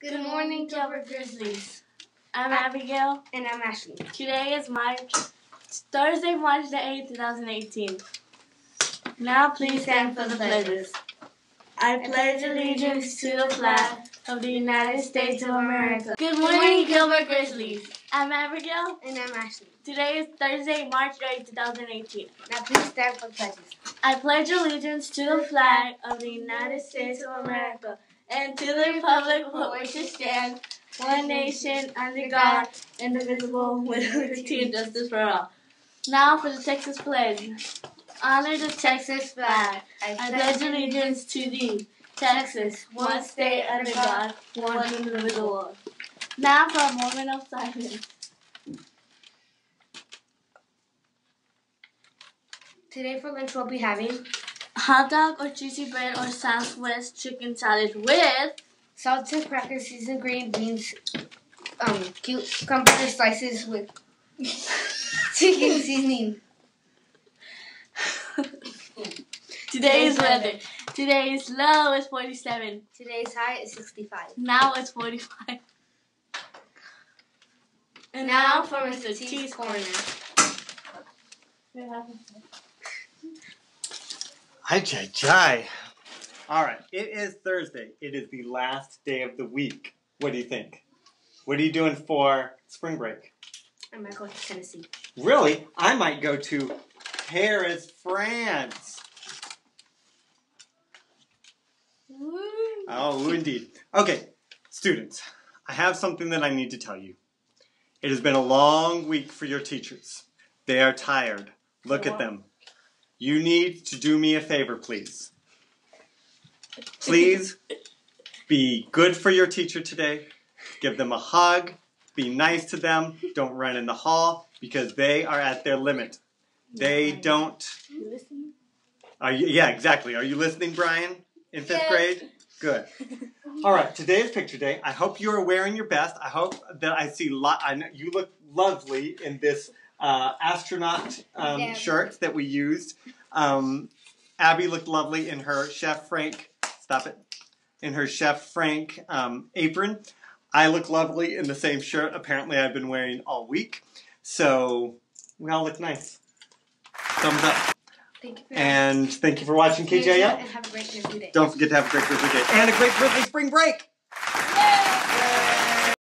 Good morning, Gilbert Grizzlies. I'm I- Abigail. And I'm Ashley. Today is March Thursday, March the 8th, 2018. Now please stand for the pledges. I pledge allegiance to the flag of the United States of America. Good morning, Gilbert Grizzlies. I'm Abigail. And I'm Ashley. Today is Thursday, March 8th, 2018. Now please stand for pledges. I pledge allegiance to the flag of the United States of America and to the republic for which it stands, one nation under God, indivisible, with liberty and justice for all. Now for the Texas pledge. Honor the Texas flag. I pledge allegiance to thee, Texas, one state under God, one indivisible. Now for a moment of silence. Today for lunch we'll be having Hot dog or juicy bread or Southwest chicken salad with salted crackers, seasoned green beans, um, cute comforter slices with chicken seasoning. Today's weather. Today's low is 47. Today's high is 65. Now it's 45. And now for Mr. T's corner. Hi, Jai Jai. All right, it is Thursday. It is the last day of the week. What do you think? What are you doing for spring break? I might go to Tennessee. Really? I might go to Paris, France. Oh, indeed. Okay, students, I have something that I need to tell you. It has been a long week for your teachers. They are tired. Look at them. You need to do me a favor, please. Please be good for your teacher today. Give them a hug. Be nice to them. Don't run in the hall because they are at their limit. They don't. Are you listening? Yeah, exactly. Are you listening, Brian? In fifth Yes. grade? Good. All right. Today is picture day. I hope you are wearing your best. I hope that I see. lot. I know you look lovely in this uh, astronaut um, shirt that we used. Um, Abby looked lovely in her Chef Frank. Stop it. In her Chef Frank um, apron. I look lovely in the same shirt. Apparently, I've been wearing all week. So we all look nice. Thumbs up. Thank you for And thank you for watching KJL. And have a great Grizzly day. Don't forget to have a great Grizzly day and a great Grizzly spring break.